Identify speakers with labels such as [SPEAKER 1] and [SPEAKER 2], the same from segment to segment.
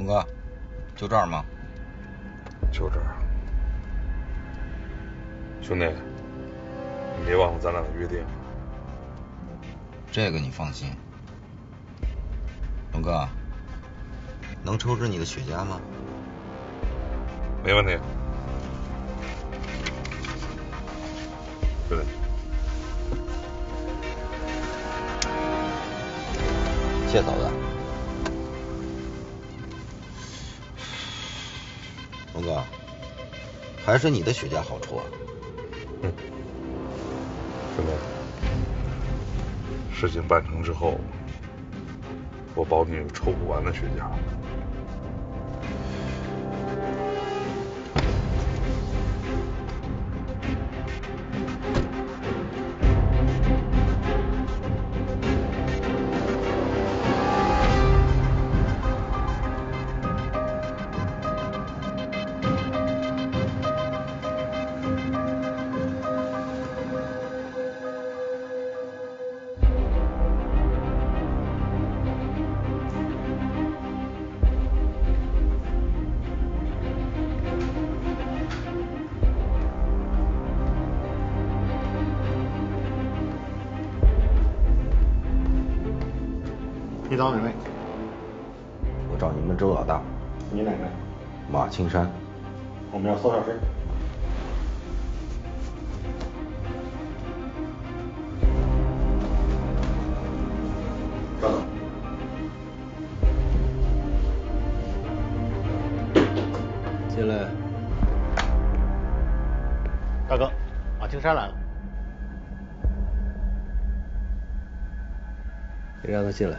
[SPEAKER 1] 龙哥，就这儿吗？
[SPEAKER 2] 就这儿。兄弟，你别忘了咱俩的约定。
[SPEAKER 1] 这个你放心。龙哥，能抽支你的雪茄吗？
[SPEAKER 2] 没问题。兄弟，
[SPEAKER 1] 谢嫂子。龙哥，还是你的雪茄好抽啊。
[SPEAKER 2] 嗯，兄弟，事情办成之后，我保你抽不完的雪茄。
[SPEAKER 3] 你找哪位？
[SPEAKER 1] 我找你们周老大。
[SPEAKER 3] 你哪位？
[SPEAKER 1] 马青山。
[SPEAKER 3] 我们要搜查身。稍等。
[SPEAKER 4] 进来。
[SPEAKER 3] 大哥，马青山来了。
[SPEAKER 4] 你让他进来。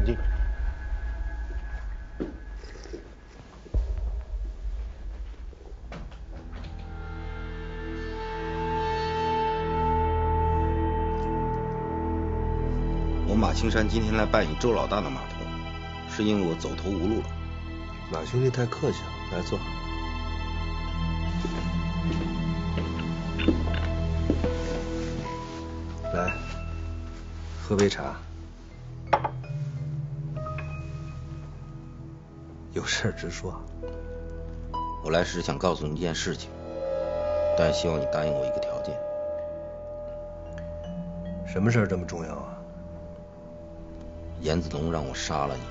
[SPEAKER 3] 请进。
[SPEAKER 1] 我马青山今天来拜你周老大的码头，是因为我走投无路了。
[SPEAKER 4] 马兄弟太客气了，来坐。来，喝杯茶。有事直说。
[SPEAKER 1] 我来是想告诉你一件事情，但希望你答应我一个条件。
[SPEAKER 4] 什么事儿这么重要啊？
[SPEAKER 1] 严子龙让我杀了你。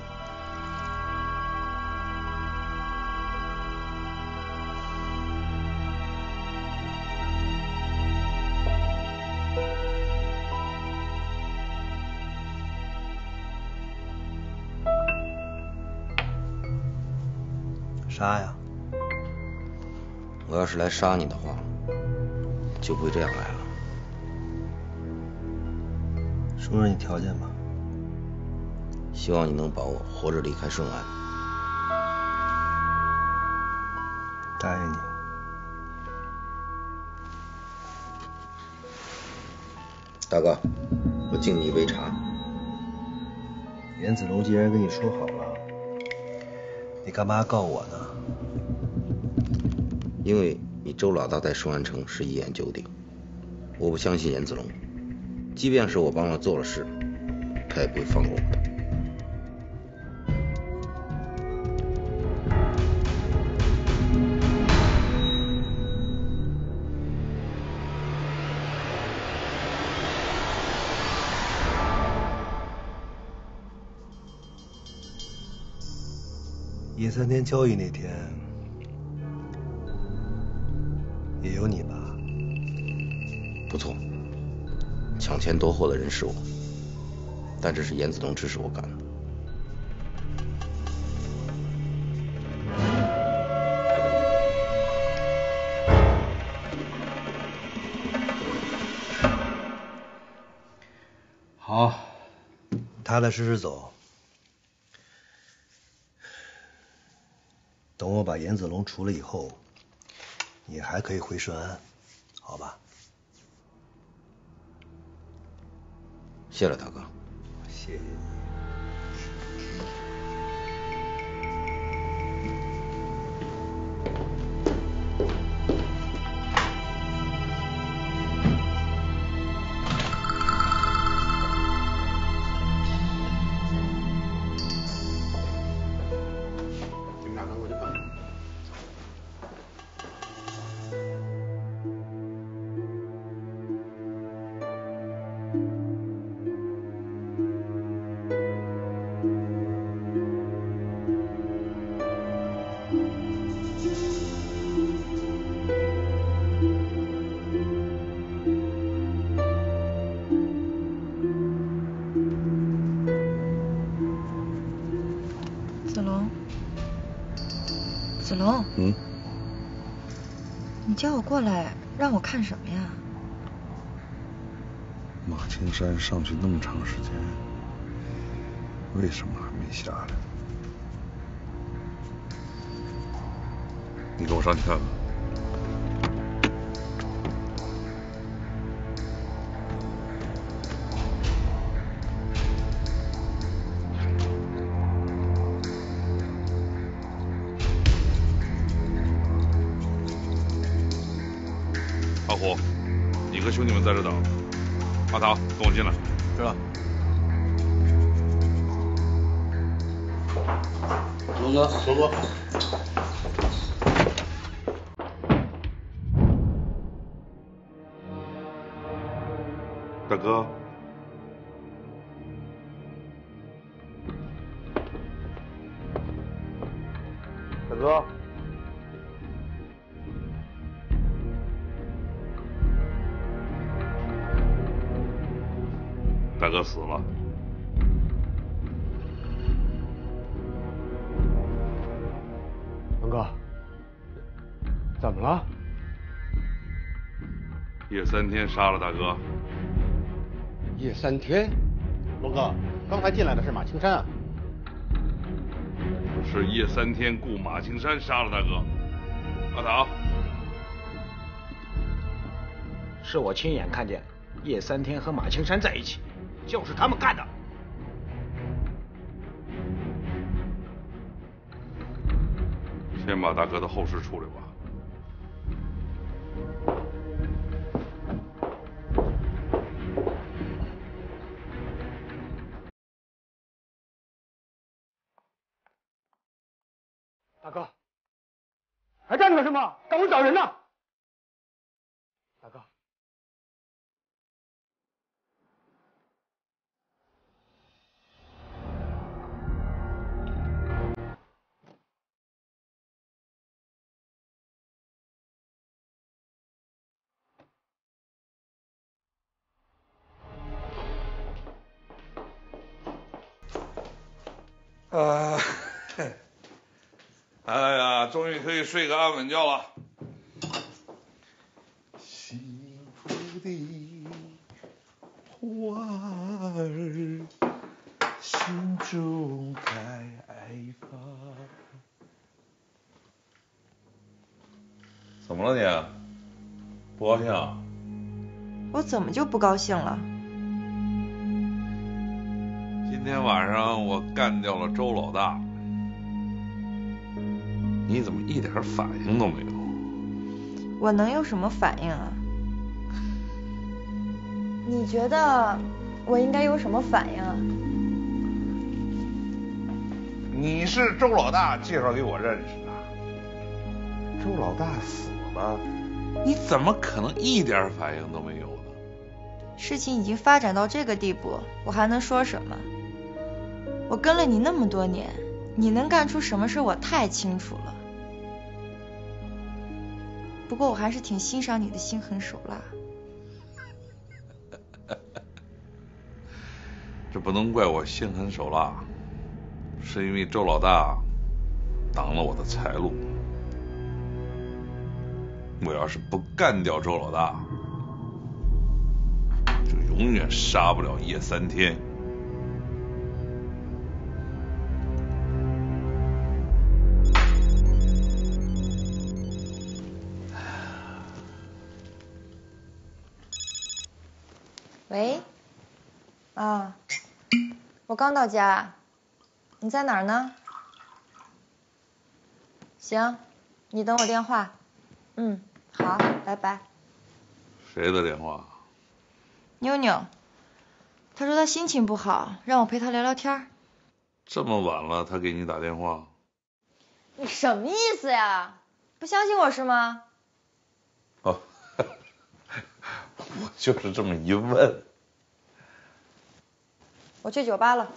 [SPEAKER 4] 杀呀！
[SPEAKER 1] 我要是来杀你的话，就不会这样来了。
[SPEAKER 4] 说说你条件吧。
[SPEAKER 1] 希望你能保我活着离开顺安。
[SPEAKER 4] 答应你。
[SPEAKER 1] 大哥，我敬你一杯茶。
[SPEAKER 4] 严子龙既然跟你说好了，你干嘛告我呢？
[SPEAKER 1] 因为你周老大在顺安城是一言九鼎，我不相信严子龙，即便是我帮他做了事，他也不会放过我的。
[SPEAKER 4] 叶三天交易那天，也有你吧？
[SPEAKER 1] 不错，抢钱夺货的人是我，但这是严子东指使我干的。
[SPEAKER 4] 好，踏踏实实走。等我把严子龙除了以后，你还可以回顺安，好吧？
[SPEAKER 1] 谢了，大哥。
[SPEAKER 4] 谢谢你。
[SPEAKER 5] 子龙，
[SPEAKER 2] 嗯，
[SPEAKER 5] 你叫我过来，让我看什么呀？
[SPEAKER 2] 马青山上去那么长时间，为什么还没下来？你跟我上去看看。虎，你和兄弟们在这等。阿桃，跟我进来。
[SPEAKER 3] 知道。
[SPEAKER 1] 龙哥，
[SPEAKER 3] 龙哥，
[SPEAKER 2] 大哥，
[SPEAKER 3] 大哥，
[SPEAKER 2] 大哥死了。
[SPEAKER 3] 龙哥，怎么了？
[SPEAKER 2] 叶三天杀了大哥。
[SPEAKER 6] 叶三天，
[SPEAKER 3] 龙哥，刚才进来的是马青山啊。
[SPEAKER 2] 是叶三天雇马青山杀了大哥。阿桃，
[SPEAKER 6] 是我亲眼看见叶三天和马青山在一起，就是他们干的。
[SPEAKER 2] 先把大哥的后事处理吧。
[SPEAKER 6] 大哥，还站着干什么？赶快找人呐！
[SPEAKER 2] 啊，哎呀，终于可以睡个安稳觉了。幸福的花儿，心中开放。怎么了你？不高兴？啊
[SPEAKER 5] 我怎么就不高兴了？
[SPEAKER 2] 今天晚上我干掉了周老大，你怎么一点反应都没有？
[SPEAKER 5] 我能有什么反应啊？你觉得我应该有什么反应啊？
[SPEAKER 2] 你是周老大介绍给我认识的，周老大死了，你怎么可能一点反应都没有呢？
[SPEAKER 5] 事情已经发展到这个地步，我还能说什么？我跟了你那么多年，你能干出什么事我太清楚了。不过我还是挺欣赏你的心狠手辣。
[SPEAKER 2] 这不能怪我心狠手辣，是因为周老大挡了我的财路。我要是不干掉周老大，就永远杀不了叶三天。
[SPEAKER 5] 喂，啊，我刚到家，你在哪儿呢？行，你等我电话。嗯，好，拜拜。
[SPEAKER 2] 谁的电话？
[SPEAKER 5] 妞妞，她说她心情不好，让我陪她聊聊天。
[SPEAKER 2] 这么晚了，她给你打电话？
[SPEAKER 5] 你什么意思呀？不相信我是吗？
[SPEAKER 2] 哦，我就是这么一问。
[SPEAKER 5] 我去酒吧了。